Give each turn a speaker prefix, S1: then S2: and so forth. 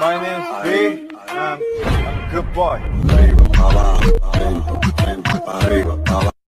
S1: My name's B. a good boy.